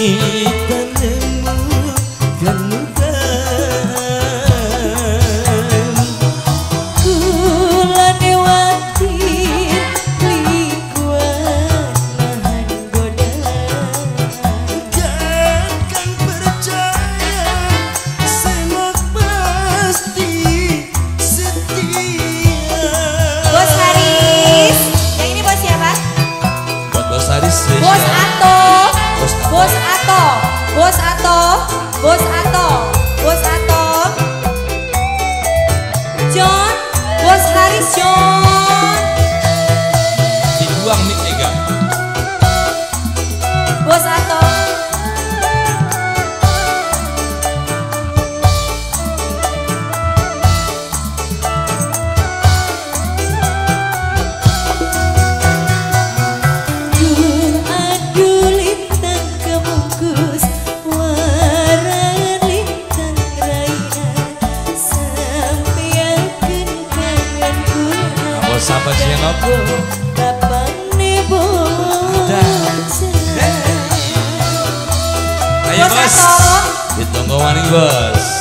E Bos Ato. sahabat yang aku Ayo bos. Ditunggu wani bos.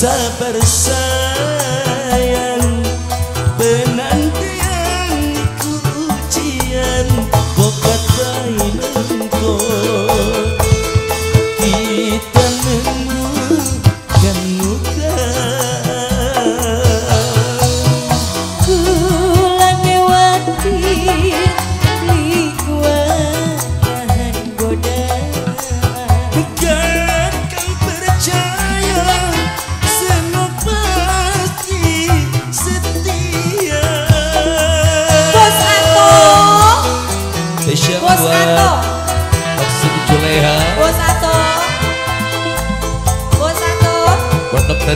saber ser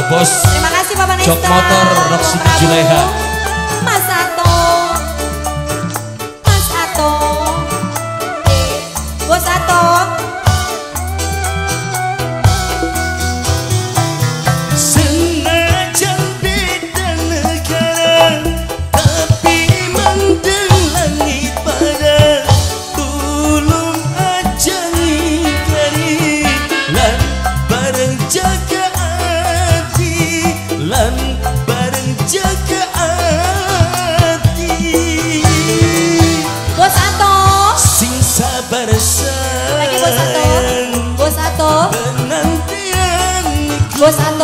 Bos. Terima kasih Bapak Nesta. Jok motor Roxy Juleha.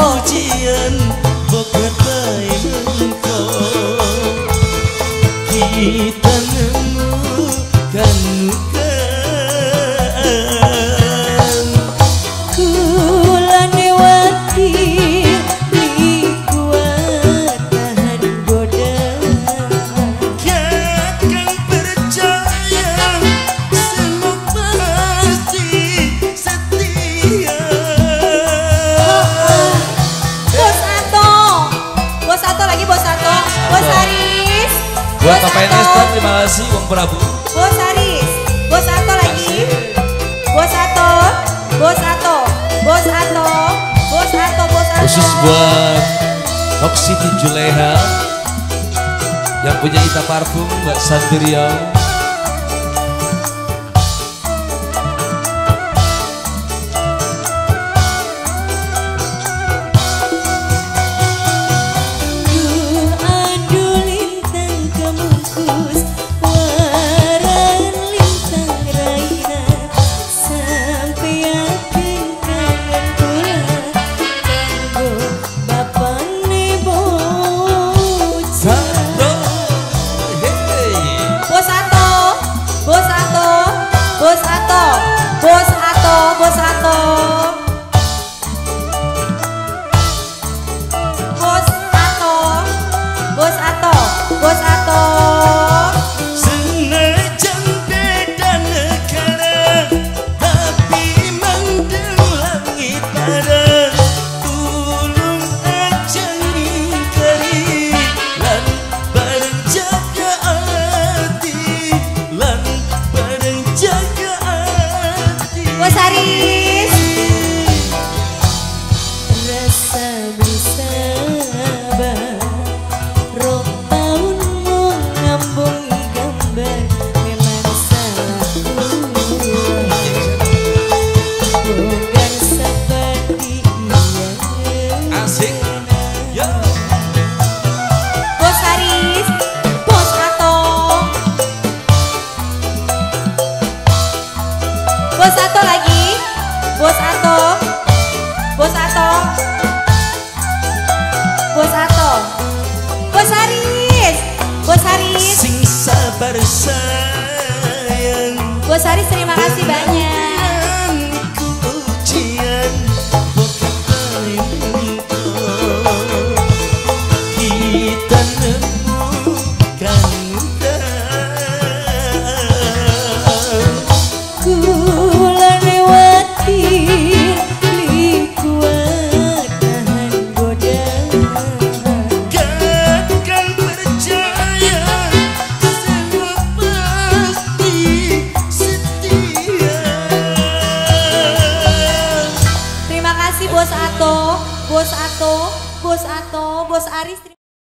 bao tri ân vô tuyệt vời hương khổ. Khi satu. Bos Aris. Buat Papa Enes terima kasih Bang Prabu. Bos Aris. Bos Ato lagi. Bos Ato. Bos Ato. Bos Ato. Bos Ato. Bos Ato. Khusus buat Oksi Juleha yang punya Ita Parfum Mbak Santi Ato, Bos Bos Ato, Bos Ato, Bos Aris, Bos Aris, Sing sabar sayang. Bos Aris terima kasih banyak.